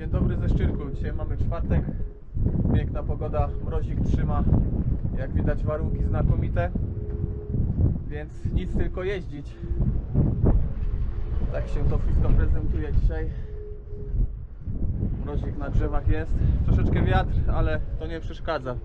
Dzień dobry ze Szczyrku. Dzisiaj mamy czwartek. Piękna pogoda, mrozik trzyma. Jak widać warunki znakomite. Więc nic tylko jeździć. Tak się to wszystko prezentuje dzisiaj. Mrozik na drzewach jest. Troszeczkę wiatr, ale to nie przeszkadza.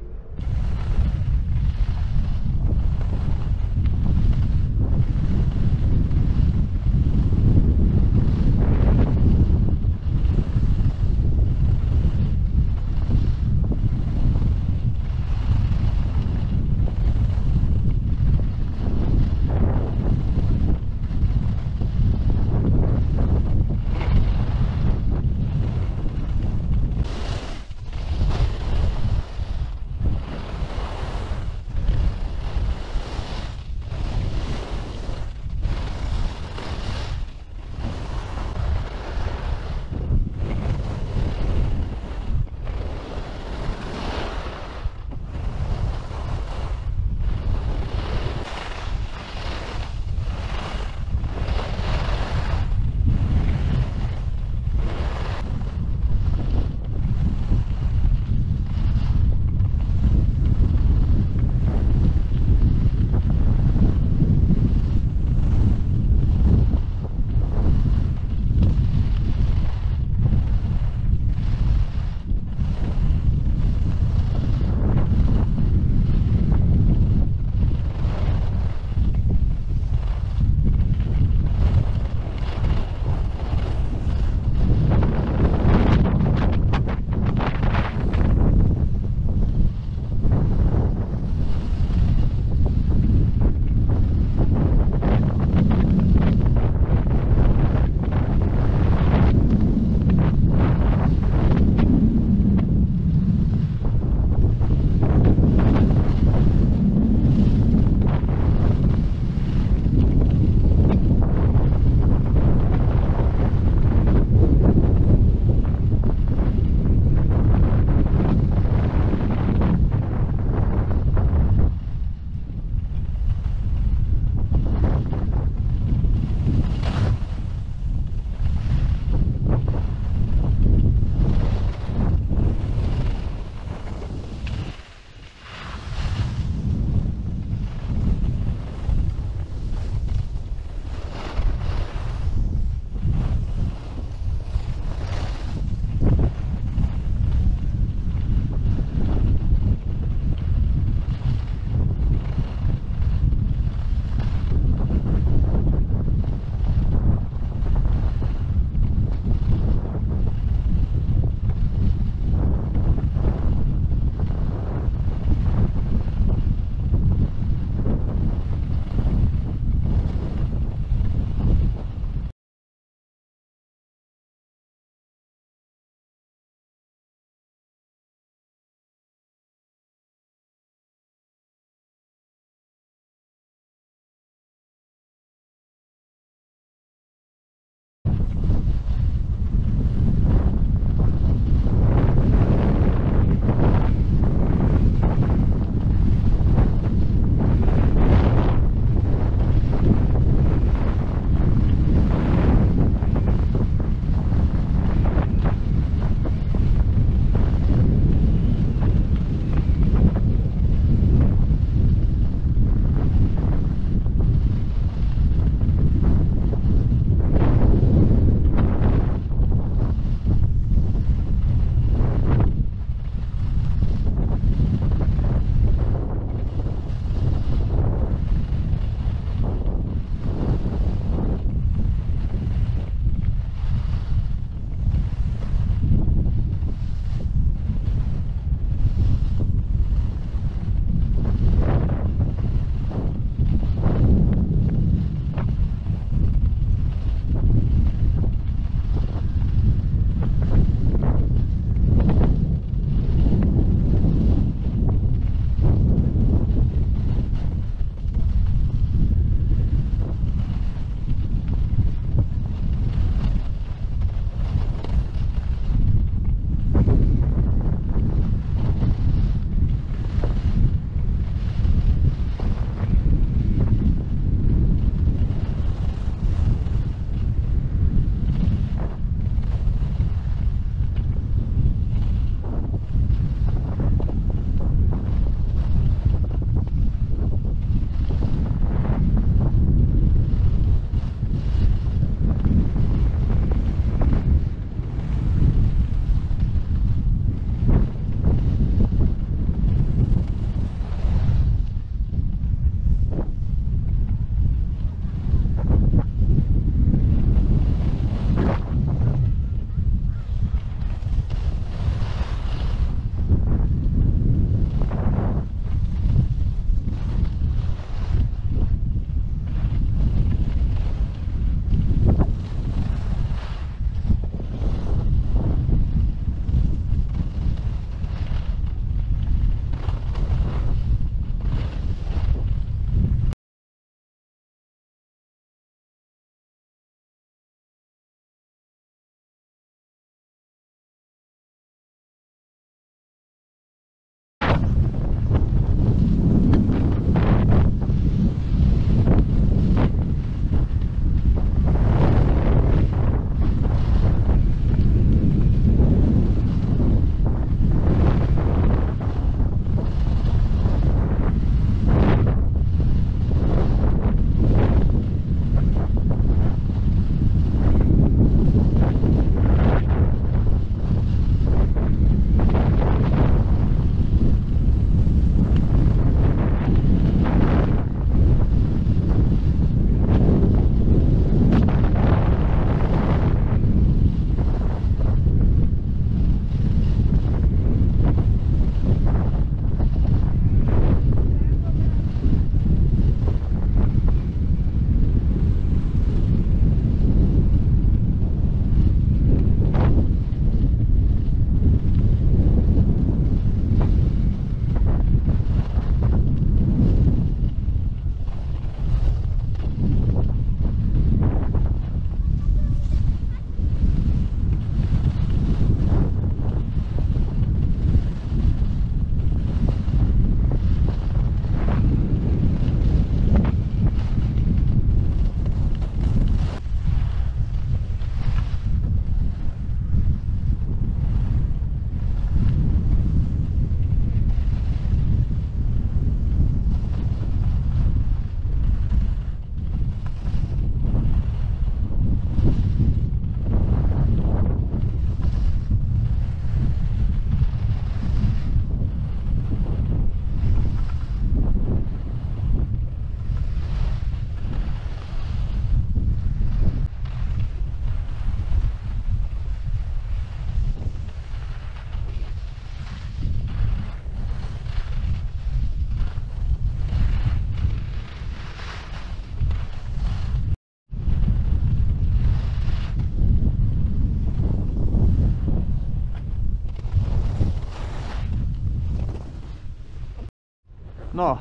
No,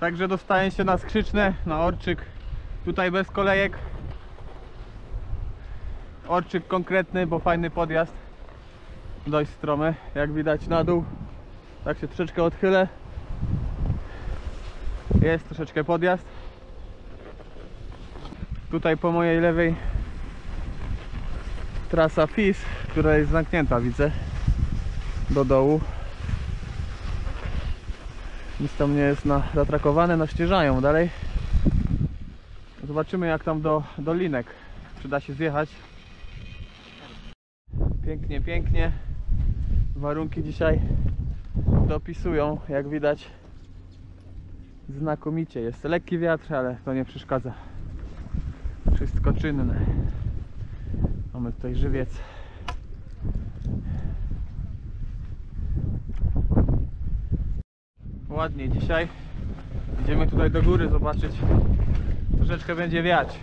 także dostaję się na skrzyczne, na orczyk. Tutaj bez kolejek. Orczyk konkretny, bo fajny podjazd. Dość stromy, jak widać na dół. Tak się troszeczkę odchylę. Jest troszeczkę podjazd. Tutaj po mojej lewej trasa FIS, która jest zamknięta, widzę, do dołu. Nic tam nie jest na, zatrakowane, naścieżają dalej. Zobaczymy jak tam do, do linek. Przyda się zjechać. Pięknie, pięknie. Warunki dzisiaj dopisują, jak widać. Znakomicie. Jest lekki wiatr, ale to nie przeszkadza. Wszystko czynne. Mamy tutaj żywiec. Ładnie dzisiaj. Idziemy tutaj do góry zobaczyć. Troszeczkę będzie wiać.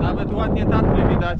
Nawet ładnie Tatry widać.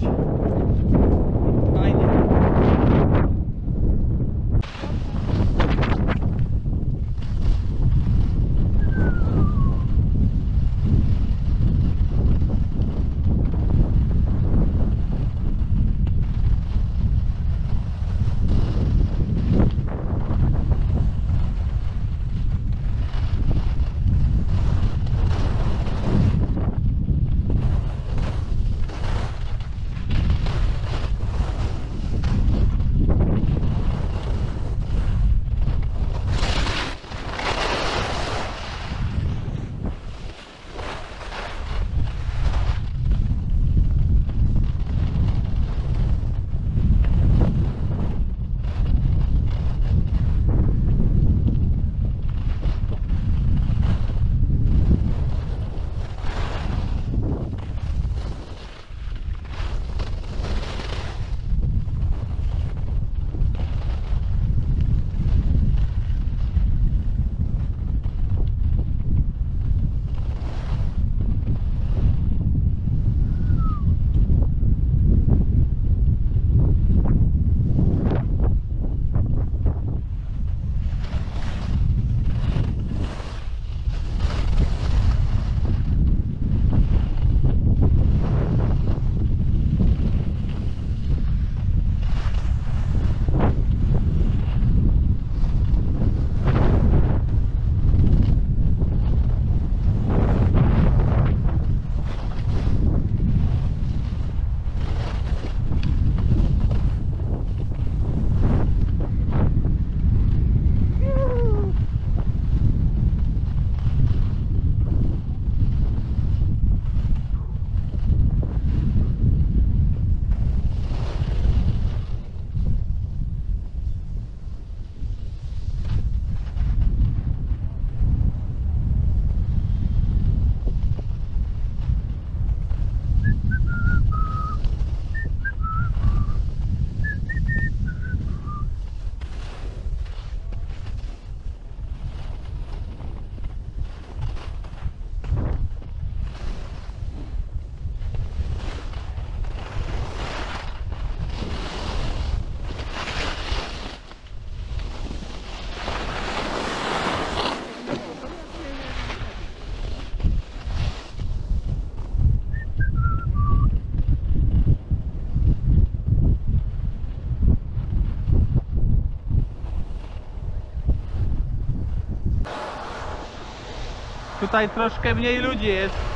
Tutaj troszkę mniej ludzi jest.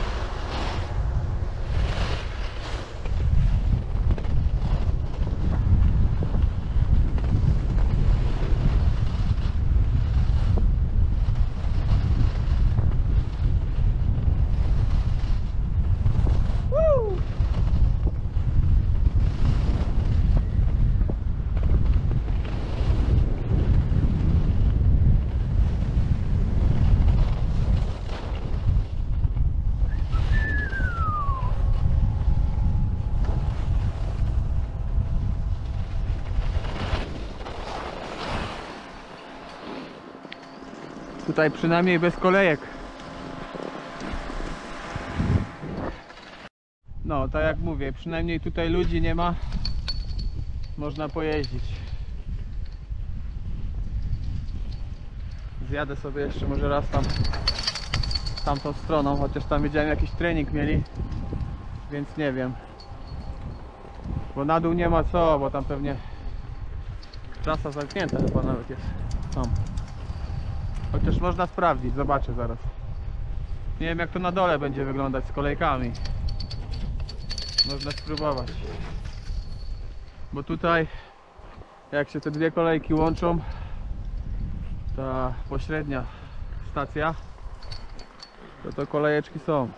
Tutaj przynajmniej bez kolejek. No, tak jak mówię, przynajmniej tutaj ludzi nie ma. Można pojeździć. Zjadę sobie jeszcze może raz tam tamtą stroną, chociaż tam widziałem jakiś trening mieli, więc nie wiem. Bo na dół nie ma co, bo tam pewnie trasa zamknięta chyba nawet jest. Tam. Chociaż można sprawdzić, zobaczę zaraz. Nie wiem jak to na dole będzie wyglądać z kolejkami. Można spróbować. Bo tutaj jak się te dwie kolejki łączą, ta pośrednia stacja, to to kolejeczki są.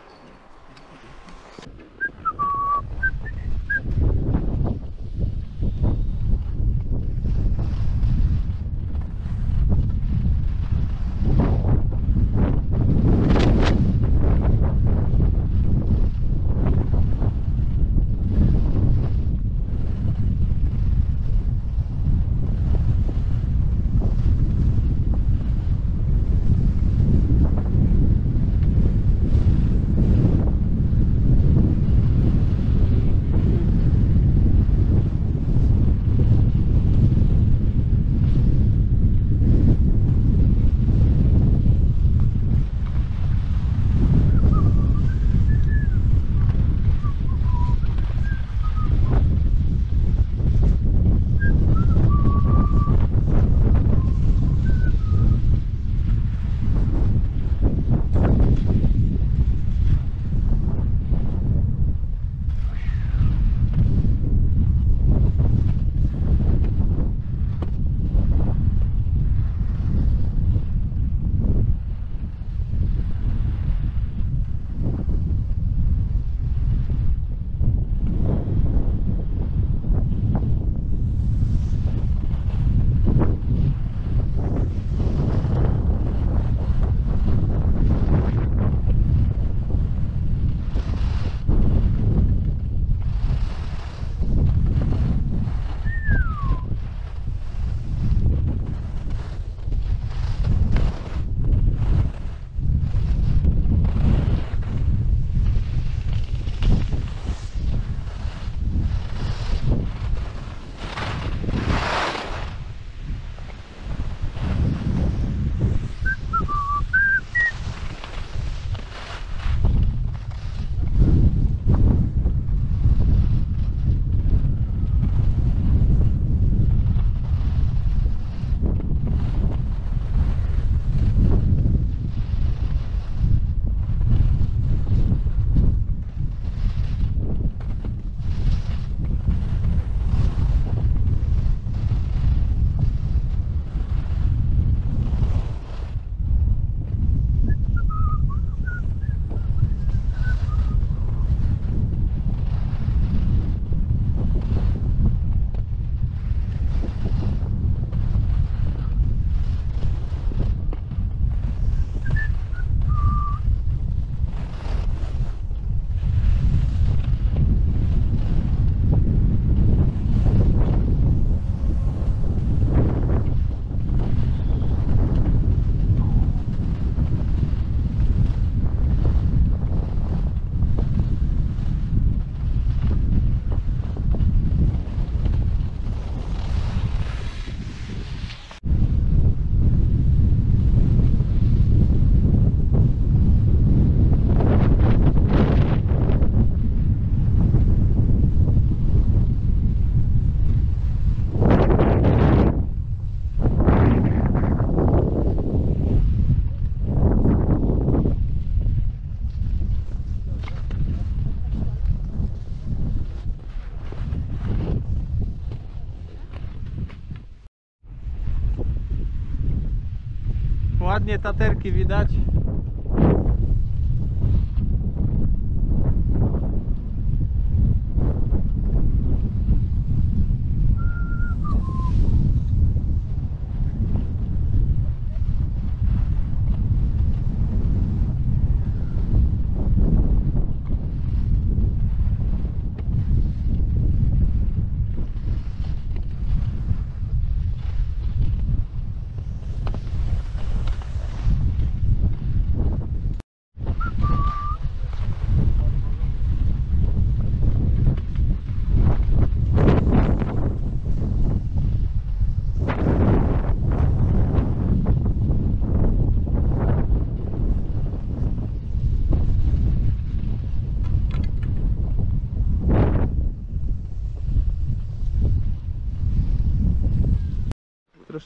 Ładnie taterki widać.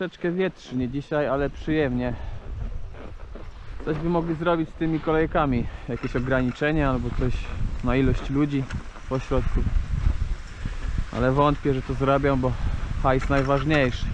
Troszeczkę wietrznie dzisiaj, ale przyjemnie. Coś by mogli zrobić z tymi kolejkami. Jakieś ograniczenia albo coś na ilość ludzi po środku. Ale wątpię, że to zrobią, bo hajs najważniejszy.